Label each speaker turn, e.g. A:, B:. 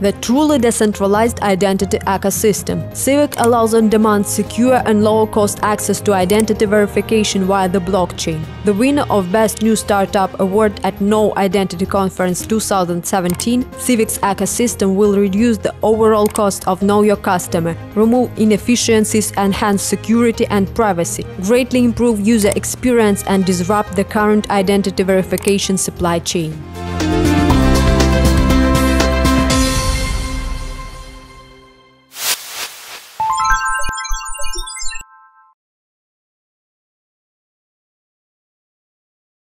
A: the truly decentralized identity ecosystem. Civic allows on-demand, secure and low-cost access to identity verification via the blockchain. The winner of Best New Startup Award at KNOW Identity Conference 2017, Civic's ecosystem will reduce the overall cost of Know Your Customer, remove inefficiencies, enhance security and privacy, greatly improve user experience and disrupt the current identity verification supply chain.